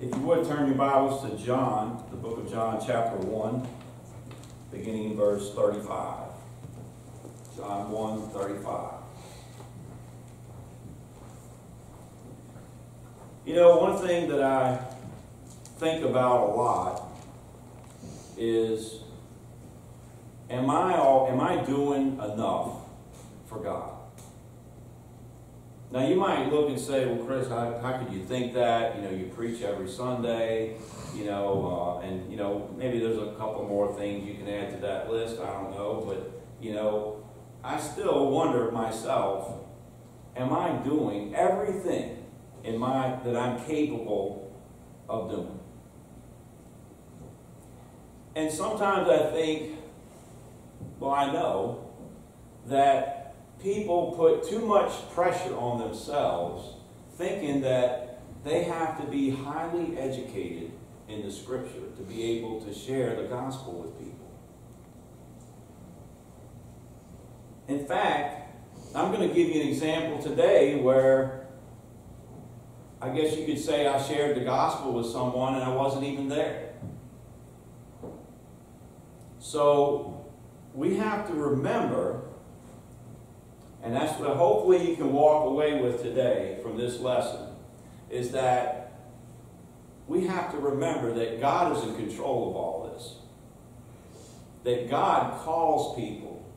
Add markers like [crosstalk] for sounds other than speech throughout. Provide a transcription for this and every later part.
If you would turn your Bibles to John, the book of John, chapter 1, beginning in verse 35. John 1 35. You know, one thing that I think about a lot is am I all, am I doing enough for God? Now you might look and say, well, Chris, how, how could you think that? You know, you preach every Sunday, you know, uh, and you know maybe there's a couple more things you can add to that list. I don't know, but you know, I still wonder myself, am I doing everything in my that I'm capable of doing? And sometimes I think, well, I know that people put too much pressure on themselves, thinking that they have to be highly educated in the scripture to be able to share the gospel with people. In fact, I'm going to give you an example today where I guess you could say I shared the gospel with someone and I wasn't even there. So we have to remember and that's what hopefully you can walk away with today from this lesson is that we have to remember that God is in control of all this. That God calls people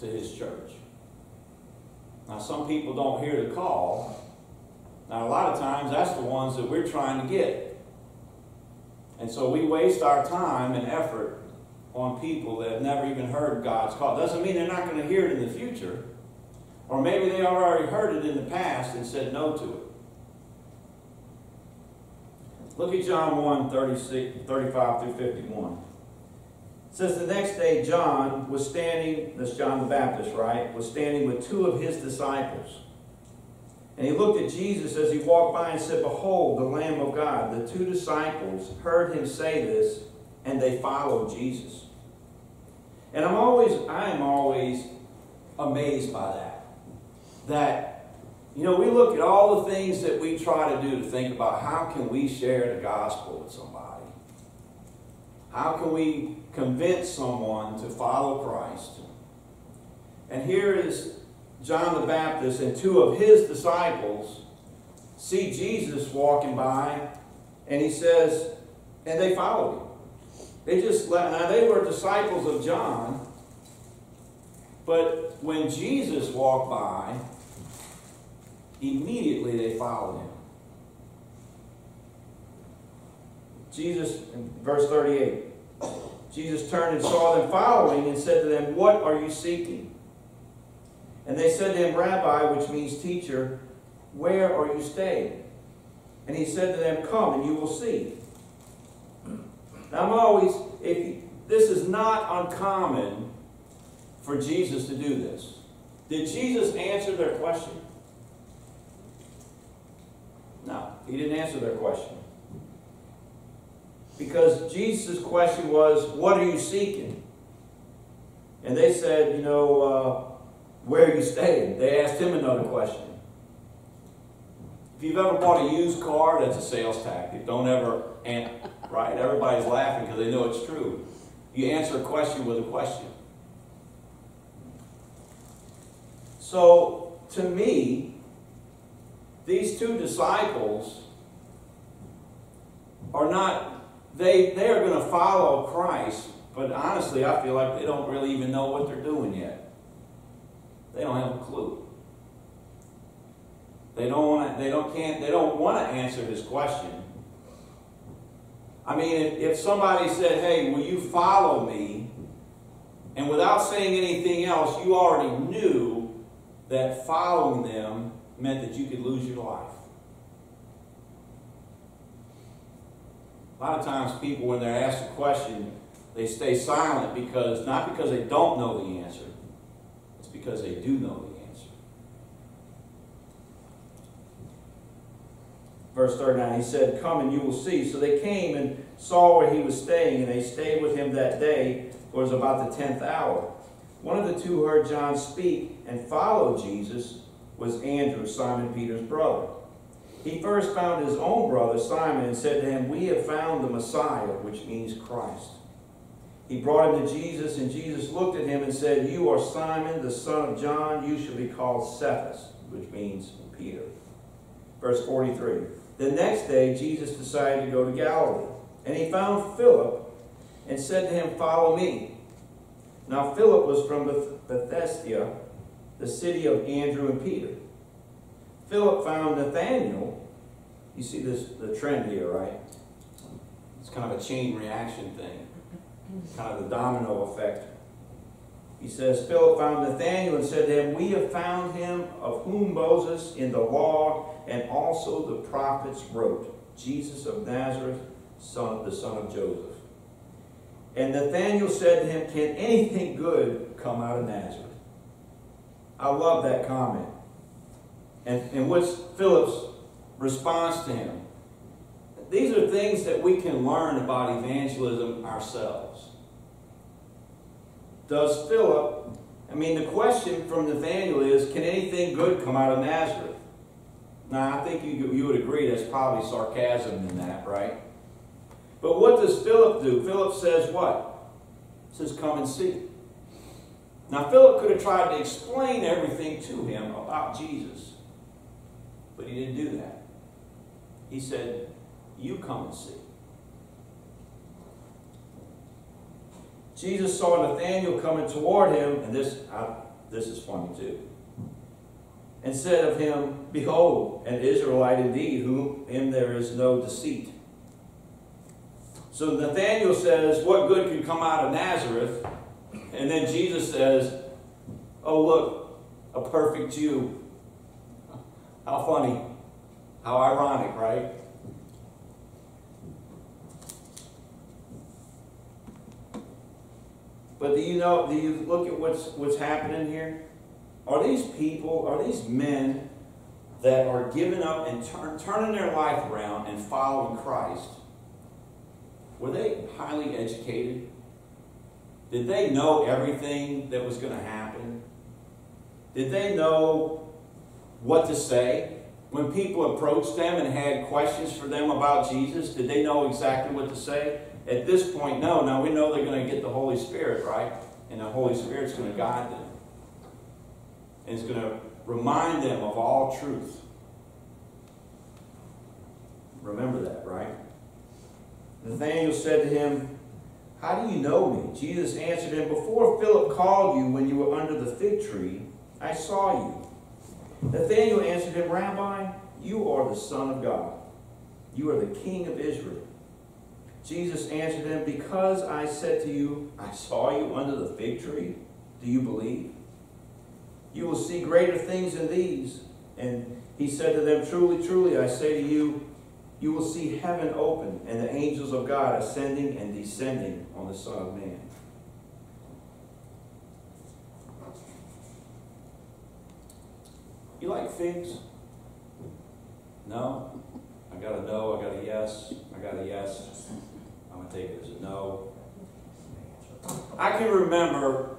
to his church. Now, some people don't hear the call. Now, a lot of times that's the ones that we're trying to get. And so we waste our time and effort on people that have never even heard God's call. Doesn't mean they're not going to hear it in the future. Or maybe they already heard it in the past and said no to it. Look at John 1 36, 35 through 51. It says the next day John was standing, that's John the Baptist, right? Was standing with two of his disciples. And he looked at Jesus as he walked by and said, Behold, the Lamb of God. The two disciples heard him say this, and they followed Jesus. And I'm always, I am always amazed by that that, you know, we look at all the things that we try to do to think about how can we share the gospel with somebody? How can we convince someone to follow Christ? And here is John the Baptist and two of his disciples see Jesus walking by, and he says, and they followed him. They just let, now they were disciples of John, but when Jesus walked by, Immediately they followed him. Jesus, in verse 38, Jesus turned and saw them following and said to them, What are you seeking? And they said to him, Rabbi, which means teacher, where are you staying? And he said to them, Come and you will see. Now I'm always, if this is not uncommon for Jesus to do this. Did Jesus answer their question? No, he didn't answer their question. Because Jesus' question was, What are you seeking? And they said, You know, uh, where are you staying? They asked him another question. If you've ever bought a used car, that's a sales tactic. Don't ever, and, right? Everybody's laughing because they know it's true. You answer a question with a question. So, to me, these two disciples are not, they, they are going to follow Christ, but honestly, I feel like they don't really even know what they're doing yet. They don't have a clue. They don't want to, they don't can't, they don't want to answer his question. I mean, if, if somebody said, hey, will you follow me? And without saying anything else, you already knew that following them meant that you could lose your life. A lot of times people, when they're asked a question, they stay silent because, not because they don't know the answer, it's because they do know the answer. Verse 39, he said, Come and you will see. So they came and saw where he was staying, and they stayed with him that day, for it was about the tenth hour. One of the two heard John speak and followed Jesus was Andrew, Simon Peter's brother. he first found his own brother Simon and said to him, We have found the Messiah, which means Christ. He brought him to Jesus, and Jesus looked at him and said, You are Simon, the son of John. You shall be called Cephas, which means Peter. Verse 43. The next day, Jesus decided to go to Galilee. And he found Philip and said to him, Follow me. Now, Philip was from Bethsaida, the city of Andrew and Peter. Philip found Nathanael. You see this the trend here, right? It's kind of a chain reaction thing, kind of the domino effect. He says, Philip found Nathanael and said to him, We have found him of whom Moses in the law and also the prophets wrote, Jesus of Nazareth, son, the son of Joseph. And Nathanael said to him, Can anything good come out of Nazareth? I love that comment. And, and what's Philip's response to him? These are things that we can learn about evangelism ourselves. Does Philip, I mean, the question from Nathanael is can anything good come out of Nazareth? Now, I think you, you would agree that's probably sarcasm in that, right? But what does Philip do? Philip says what? He says, Come and see. Now, Philip could have tried to explain everything to him about Jesus. But he didn't do that. He said, You come and see. Jesus saw Nathanael coming toward him, and this, I, this is funny too, and said of him, Behold, an Israelite indeed, whom in there is no deceit. So Nathanael says, What good can come out of Nazareth? And then Jesus says, Oh, look, a perfect Jew. How funny. How ironic, right? But do you know, do you look at what's, what's happening here? Are these people, are these men that are giving up and turn, turning their life around and following Christ, were they highly educated? Did they know everything that was going to happen? Did they know what to say. When people approached them and had questions for them about Jesus, did they know exactly what to say? At this point, no. Now we know they're going to get the Holy Spirit, right? And the Holy Spirit's going to guide them. And it's going to remind them of all truth. Remember that, right? Nathanael said to him, How do you know me? Jesus answered him, Before Philip called you when you were under the fig tree, I saw you. Nathanael answered him, Rabbi, you are the Son of God. You are the King of Israel. Jesus answered him, Because I said to you, I saw you under the fig tree, do you believe? You will see greater things than these. And he said to them, Truly, truly, I say to you, you will see heaven open and the angels of God ascending and descending on the Son of Man. You like figs? No? I got a no, I got a yes, I got a yes. I'm going to take it as a no. I can remember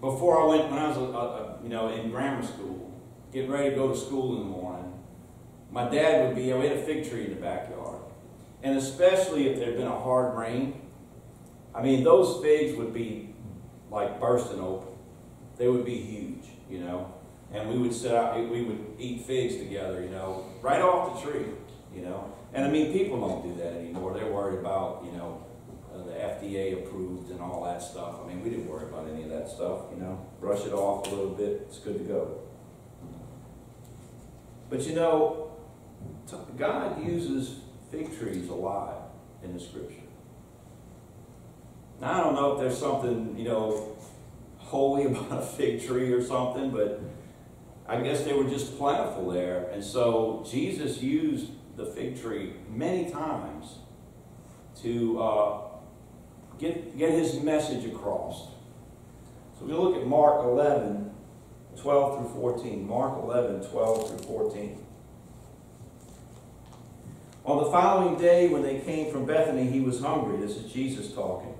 before I went, when I was, a, a, you know, in grammar school, getting ready to go to school in the morning, my dad would be, we had a fig tree in the backyard. And especially if there had been a hard rain, I mean, those figs would be like bursting open. They would be huge, you know and we would sit out, we would eat figs together, you know, right off the tree, you know. And I mean, people don't do that anymore. They're worried about, you know, uh, the FDA approved and all that stuff. I mean, we didn't worry about any of that stuff, you know. Brush it off a little bit, it's good to go. But you know, God uses fig trees a lot in the scripture. Now, I don't know if there's something, you know, holy [laughs] about a fig tree or something, but I guess they were just plentiful there. And so Jesus used the fig tree many times to uh, get, get his message across. So we look at Mark 11, 12 through 14. Mark 11, 12 through 14. On the following day, when they came from Bethany, he was hungry. This is Jesus talking.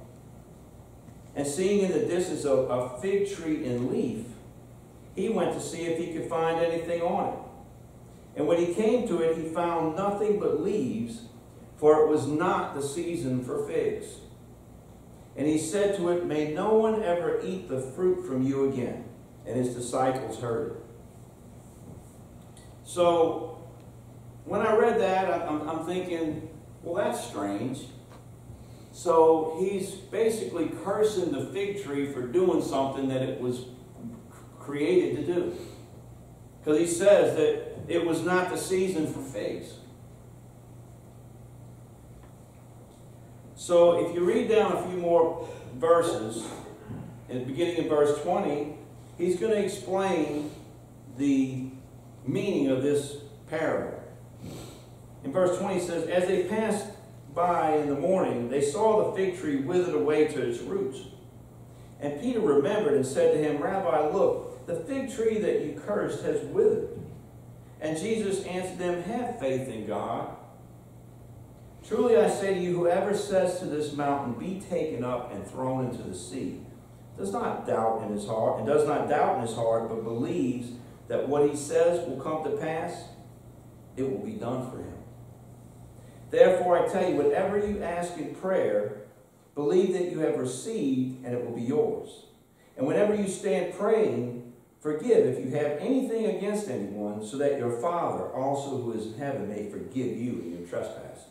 And seeing in the distance a, a fig tree in leaf, he went to see if he could find anything on it. And when he came to it, he found nothing but leaves, for it was not the season for figs. And he said to it, May no one ever eat the fruit from you again. And his disciples heard it. So, when I read that, I'm, I'm thinking, well, that's strange. So he's basically cursing the fig tree for doing something that it was created to do. Because he says that it was not the season for figs. So if you read down a few more verses, in beginning in verse 20, he's going to explain the meaning of this parable. In verse 20 it says, As they passed by in the morning, they saw the fig tree withered away to its roots. And Peter remembered and said to him, Rabbi, look, the fig tree that you cursed has withered. And Jesus answered them, Have faith in God. Truly I say to you, whoever says to this mountain, Be taken up and thrown into the sea, does not doubt in his heart, and does not doubt in his heart, but believes that what he says will come to pass, it will be done for him. Therefore, I tell you, whatever you ask in prayer, believe that you have received, and it will be yours. And whenever you stand praying, forgive if you have anything against anyone, so that your Father also who is in heaven may forgive you your trespasses.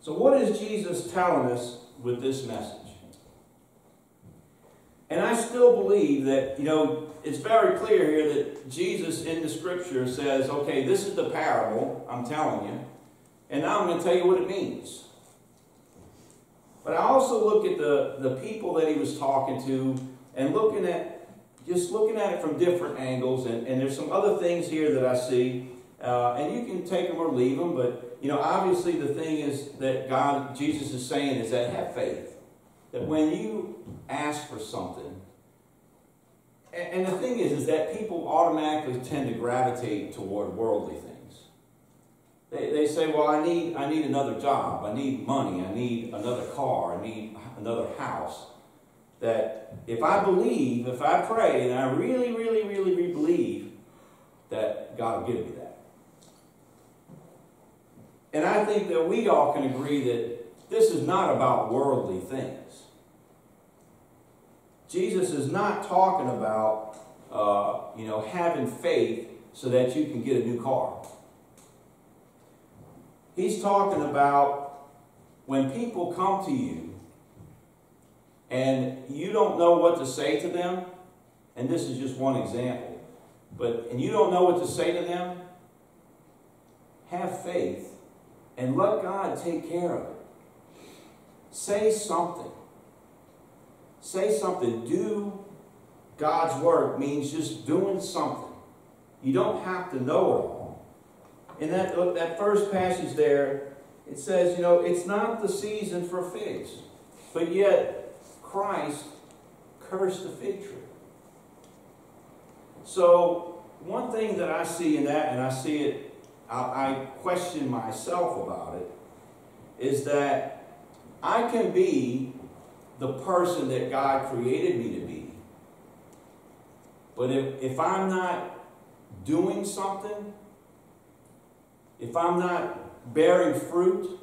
So, what is Jesus telling us with this message? And I still believe that, you know, it's very clear here that Jesus in the scripture says, okay, this is the parable, I'm telling you. And now I'm going to tell you what it means. But I also look at the, the people that he was talking to and looking at, just looking at it from different angles. And, and there's some other things here that I see. Uh, and you can take them or leave them. But, you know, obviously the thing is that God, Jesus is saying is that have faith. That when you ask for something, and, and the thing is, is that people automatically tend to gravitate toward worldly things. They, they say, well, I need, I need another job. I need money. I need another car. I need another house. That if I believe, if I pray, and I really, really, really, really believe that God will give me that. And I think that we all can agree that this is not about worldly things. Jesus is not talking about, uh, you know, having faith so that you can get a new car. He's talking about when people come to you and you don't know what to say to them, and this is just one example, but and you don't know what to say to them, have faith and let God take care of it. Say something. Say something. Do God's work means just doing something. You don't have to know it all in that, uh, that first passage there, it says, you know, it's not the season for figs. But yet, Christ cursed the fig tree. So, one thing that I see in that, and I see it, I, I question myself about it, is that I can be the person that God created me to be. But if, if I'm not doing something if I'm not bearing fruit,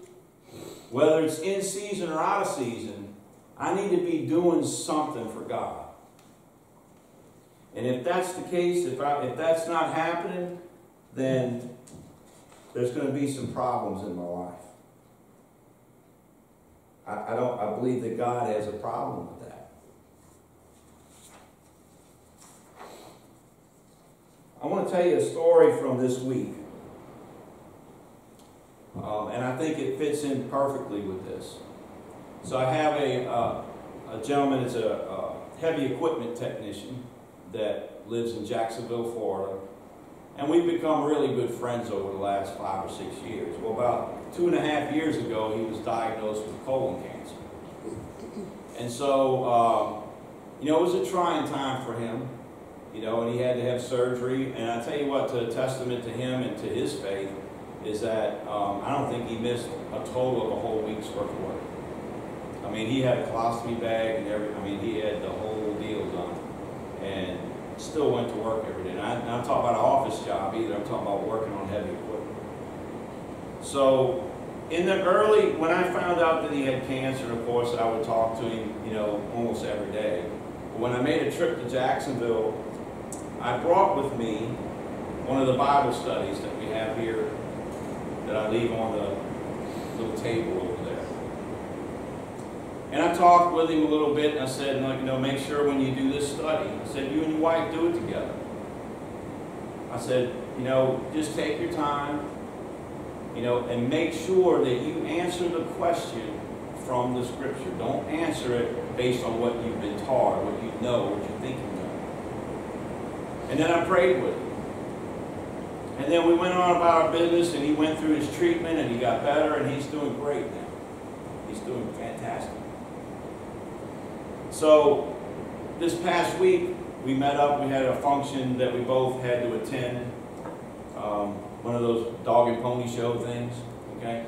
whether it's in season or out of season, I need to be doing something for God. And if that's the case, if, I, if that's not happening, then there's going to be some problems in my life. I, I don't. I believe that God has a problem with that. I want to tell you a story from this week. Um, and I think it fits in perfectly with this. So I have a, uh, a gentleman that's a, a, heavy equipment technician that lives in Jacksonville, Florida. And we've become really good friends over the last five or six years. Well, about two and a half years ago, he was diagnosed with colon cancer. And so, um, you know, it was a trying time for him, you know, and he had to have surgery. And I tell you what, to testament to him and to his faith, is that um, I don't think he missed a total of a whole week's worth of work. I mean, he had a colostomy bag and every, I mean, he had the whole deal done. And still went to work every day. And, I, am not talking about an office job either. I'm talking about working on heavy equipment. So in the early, when I found out that he had cancer, of course, I would talk to him, you know, almost every day. But when I made a trip to Jacksonville, I brought with me one of the Bible studies that we have here that I leave on the little table over there. And I talked with him a little bit, and I said, you know, make sure when you do this study, I said, you and your wife do it together. I said, you know, just take your time, you know, and make sure that you answer the question from the scripture. Don't answer it based on what you've been taught, what you know, what you think you know. And then I prayed with him. And then we went on about our business, and he went through his treatment, and he got better, and he's doing great now. He's doing fantastic. So this past week, we met up. We had a function that we both had to attend. Um, one of those dog and pony show things, okay?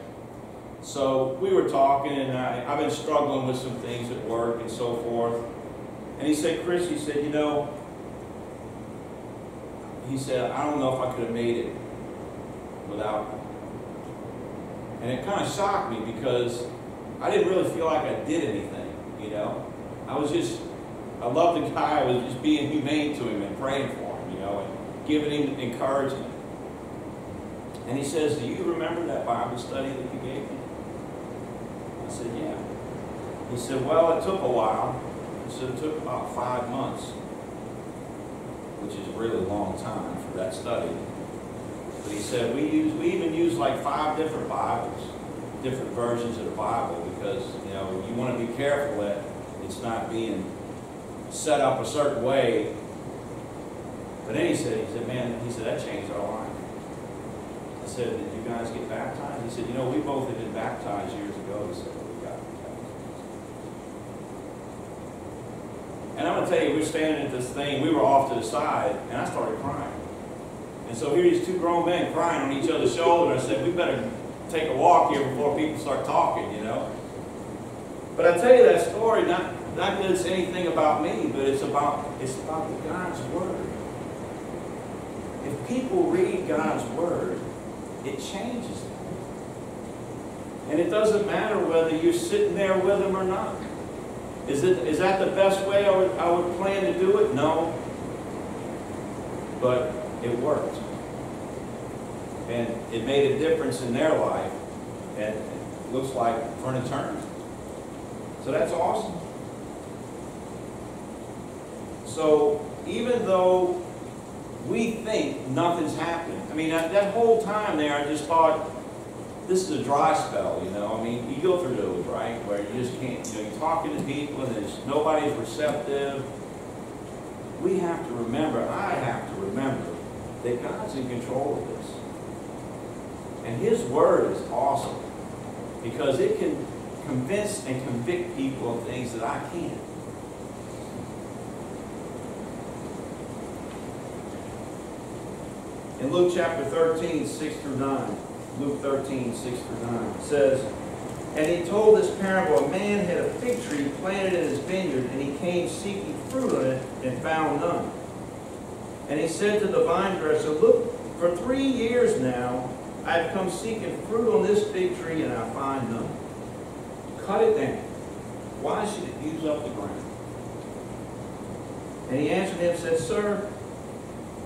So we were talking, and I, I've been struggling with some things at work and so forth. And he said, Chris, he said, you know, he said, I don't know if I could have made it without And it kind of shocked me because I didn't really feel like I did anything, you know? I was just, I loved the guy. I was just being humane to him and praying for him, you know, and giving him encouragement. And he says, Do you remember that Bible study that you gave me? I said, Yeah. He said, Well, it took a while. He said, It took about five months, which is a really long time for that study. But he said, We use, we even use like five different Bibles, different versions of the Bible, because, you know, you want to be careful that it's not being set up a certain way. But then he said, he said, man, he said, that changed our life I said, did you guys get baptized? He said, you know, we both had been baptized years ago. He said, we got baptized. And I'm going to tell you, we are standing at this thing, we were off to the side, and I started crying. And so here these two grown men crying on each other's shoulder, I said, we better take a walk here before people start talking, you know. But I tell you that story, not, not that it's anything about me, but it's about, it's about God's Word. If people read God's Word, it changes them. And it doesn't matter whether you're sitting there with them or not. Is, it, is that the best way I would, I would plan to do it? No. But it worked. And it made a difference in their life. And it looks like for an eternity. So that's awesome. So even though we think nothing's happening. I mean, that, that whole time there, I just thought, this is a dry spell, you know. I mean, you go through those, right, where you just can't, you know, you're talking to people and there's, nobody's receptive. We have to remember, I have to remember, that God's in control of this. And His Word is awesome because it can convince and convict people of things that I can't. In Luke chapter 13, 6 through 9, Luke 13, 6 through 9, it says, And he told this parable, a man had a fig tree planted in his vineyard, and he came seeking fruit on it, and found none. And he said to the vine dresser, Look, for three years now, I have come seeking fruit on this fig tree, and I find none. Cut it down. Why should it use up the ground? And he answered him, said, Sir,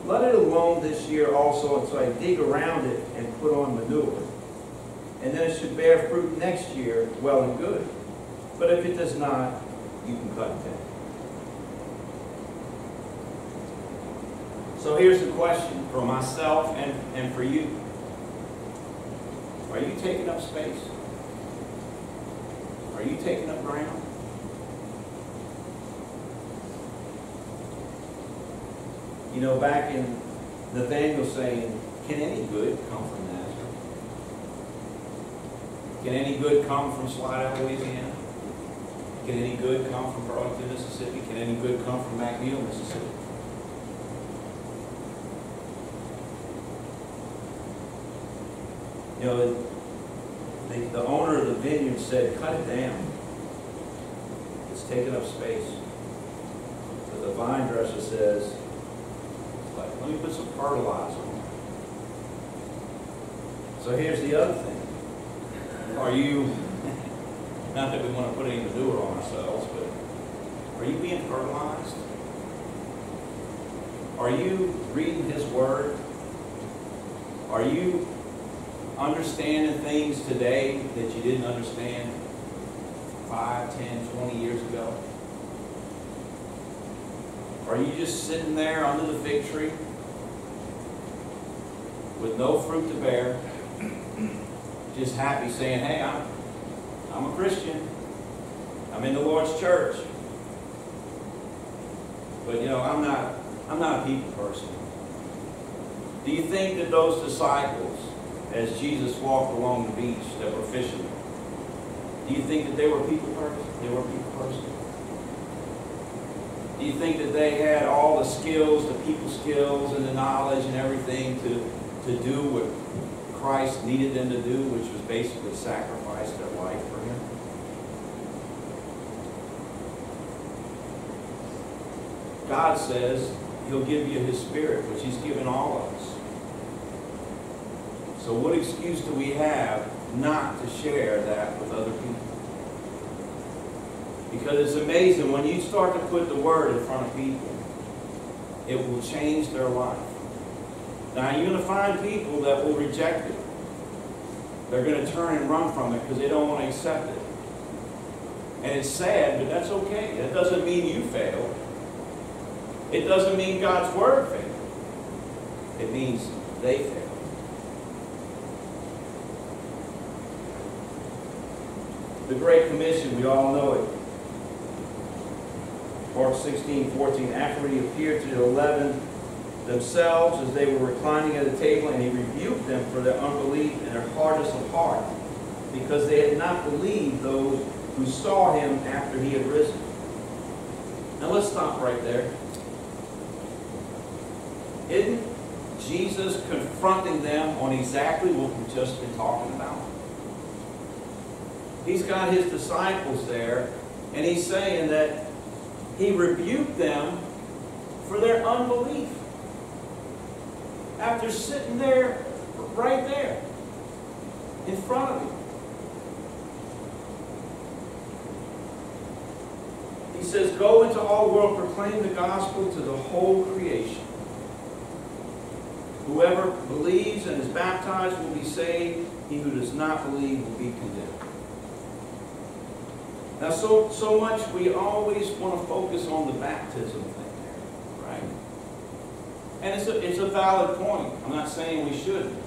let it alone this year also until I dig around it and put on manure. And then it should bear fruit next year, well and good. But if it does not, you can cut it down. So here's the question for myself and, and for you. Are you taking up space? Are you taking up ground? You know, back in Nathanael saying, can any good come from Nazareth? Can any good come from Slidell, Louisiana? Can any good come from Pearlington, Mississippi? Can any good come from McNeill, Mississippi? You know, the, the owner of the vineyard said, cut it down. It's taking up space. But the vine dresser says. Let me put some fertilizer on it. So here's the other thing. Are you, not that we want to put any manure on ourselves, but are you being fertilized? Are you reading His Word? Are you understanding things today that you didn't understand 5, 10, 20 years ago? Are you just sitting there under the fig tree with no fruit to bear, just happy saying, hey, I'm, I'm a Christian. I'm in the Lord's church. But you know, I'm not, I'm not a people person. Do you think that those disciples, as Jesus walked along the beach that were fishing, do you think that they were people person? They were people person? Do you think that they had all the skills, the people skills and the knowledge and everything to, to do what Christ needed them to do, which was basically sacrifice their life for him? God says he'll give you his spirit, which he's given all of us. So what excuse do we have not to share that with other people? Because it's amazing, when you start to put the word in front of people, it will change their life. Now you're going to find people that will reject it. They're going to turn and run from it because they don't want to accept it. And it's sad, but that's okay. That doesn't mean you failed. It doesn't mean God's word failed. It means they failed. The Great Commission, we all know it. Mark 16, 14, after he appeared to the eleven themselves as they were reclining at the table, and he rebuked them for their unbelief and their hardness of heart, because they had not believed those who saw him after he had risen. Now let's stop right there. Isn't Jesus confronting them on exactly what we've just been talking about? He's got his disciples there, and he's saying that he rebuked them for their unbelief. After sitting there, right there, in front of him. He says, Go into all the world, proclaim the gospel to the whole creation. Whoever believes and is baptized will be saved. He who does not believe will be condemned. Now, so, so much we always want to focus on the baptism? And it's a, it's a valid point. I'm not saying we shouldn't.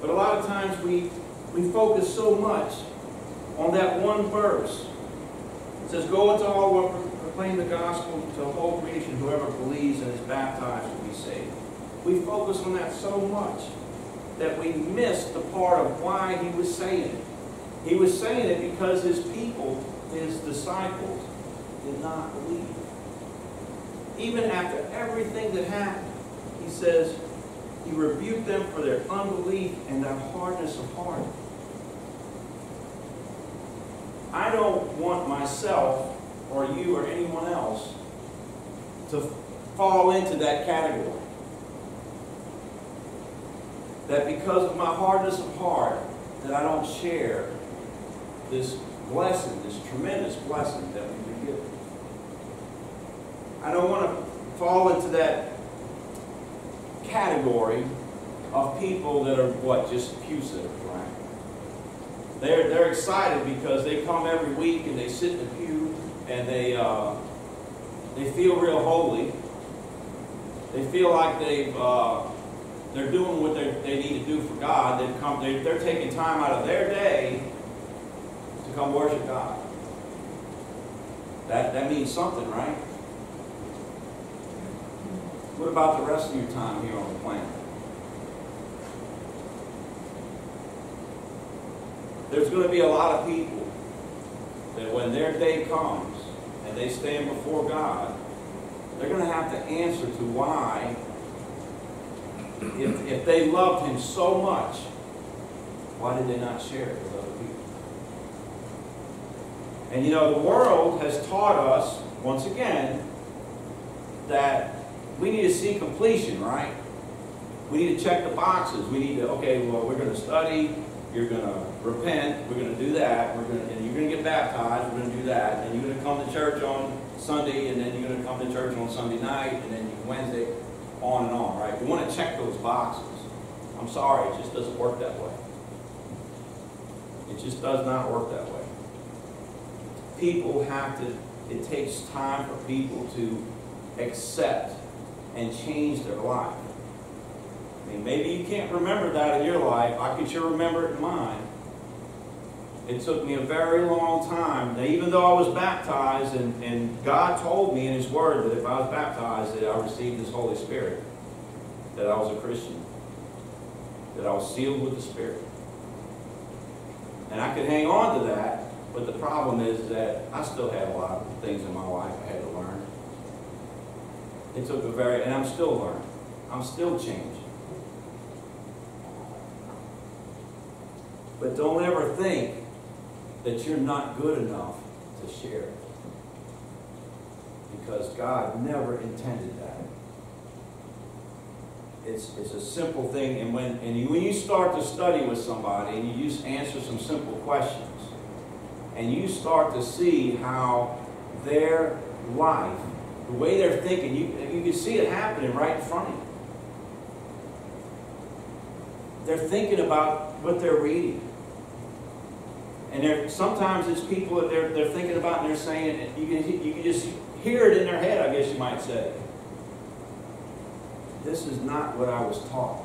But a lot of times we, we focus so much on that one verse. It says, Go into all world, proclaim the gospel to the whole creation. Whoever believes and is baptized will be saved. We focus on that so much that we miss the part of why he was saying it. He was saying it because his people, his disciples, did not believe. Even after everything that happened, he says, he rebuked them for their unbelief and their hardness of heart. I don't want myself or you or anyone else to fall into that category. That because of my hardness of heart, that I don't share this blessing, this tremendous blessing that given. I don't want to fall into that category of people that are what just pew sitters, right? They're they're excited because they come every week and they sit in the pew and they uh, they feel real holy. They feel like they've uh, they're doing what they need to do for God. They've come. They, they're taking time out of their day to come worship God. That, that means something, right? What about the rest of your time here on the planet? There's going to be a lot of people that when their day comes and they stand before God, they're going to have to answer to why, if, if they loved Him so much, why did they not share it with other people? And you know, the world has taught us, once again, that we need to see completion, right? We need to check the boxes. We need to, okay, well, we're going to study, you're going to repent, we're going to do that, we're going to, and you're going to get baptized, we're going to do that, and you're going to come to church on Sunday, and then you're going to come to church on Sunday night, and then Wednesday, on and on, right? We want to check those boxes. I'm sorry, it just doesn't work that way. It just does not work that way. People have to, it takes time for people to accept and change their life. I mean, maybe you can't remember that in your life. I can sure remember it in mine. It took me a very long time. Now, even though I was baptized, and, and God told me in His Word that if I was baptized, that I received His Holy Spirit, that I was a Christian, that I was sealed with the Spirit. And I could hang on to that, but the problem is that I still had a lot of things in my life I had to. It took a very, and I'm still learning. I'm still changing. But don't ever think that you're not good enough to share. Because God never intended that. It's, it's a simple thing, and when, and when you start to study with somebody and you just answer some simple questions, and you start to see how their life, the way they're thinking, you, you can see it happening right in front of you. They're thinking about what they're reading. And they're, sometimes it's people that they're, they're thinking about and they're saying, you can, you can just hear it in their head, I guess you might say. This is not what I was taught.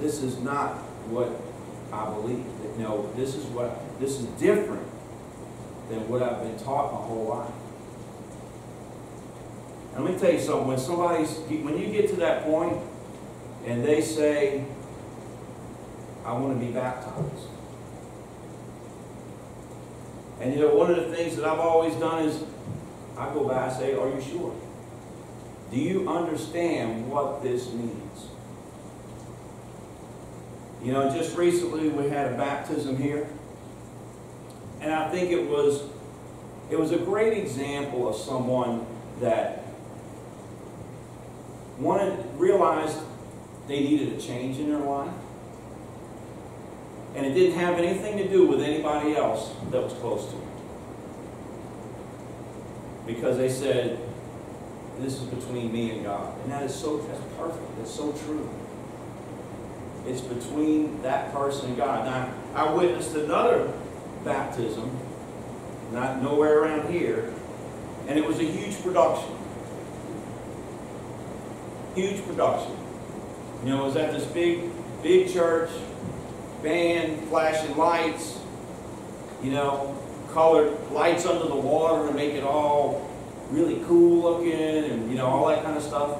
This is not what I believe. No, this is what this is different than what I've been taught my whole life. Let me tell you something, when somebody's when you get to that point and they say, I want to be baptized. And you know, one of the things that I've always done is I go by and say, Are you sure? Do you understand what this means? You know, just recently we had a baptism here. And I think it was it was a great example of someone that wanted realized they needed a change in their life and it didn't have anything to do with anybody else that was close to him. Because they said, this is between me and God. And that is so, that's perfect. That's so true. It's between that person and God. Now, I witnessed another baptism, not nowhere around here, and it was a huge production. Huge production. You know, it was at this big, big church, band, flashing lights, you know, colored lights under the water to make it all really cool looking and, you know, all that kind of stuff.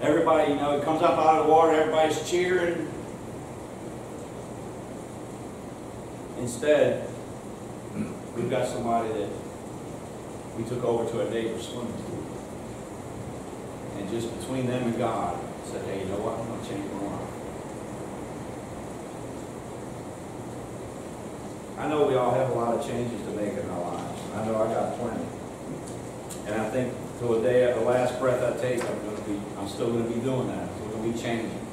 Everybody, you know, it comes up out of the water, everybody's cheering. Instead, we've got somebody that we took over to a neighbor's swimming pool. And just between them and God, said, hey, you know what? I'm going to change my life. I know we all have a lot of changes to make in our lives. I know I got plenty. And I think till the day, the last breath I take, I'm going to be, I'm still going to be doing that. We're going to be changing.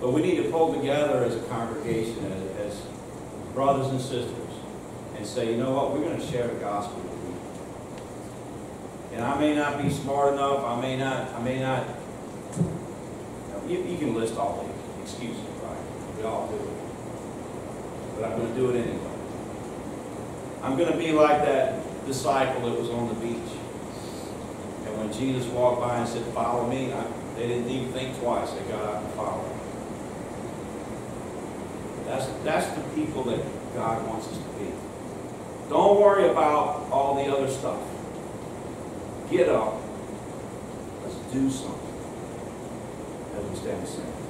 But we need to pull together as a congregation, as, as brothers and sisters, and say, you know what, we're going to share the gospel. And I may not be smart enough, I may not, I may not, you, you can list all the excuses, right? We all do it but I'm going to do it anyway. I'm going to be like that disciple that was on the beach. And when Jesus walked by and said, follow me, I, they didn't even think twice. They got out and followed. That's, that's the people that God wants us to be. Don't worry about all the other stuff. Get up. Let's do something as we stand and sing.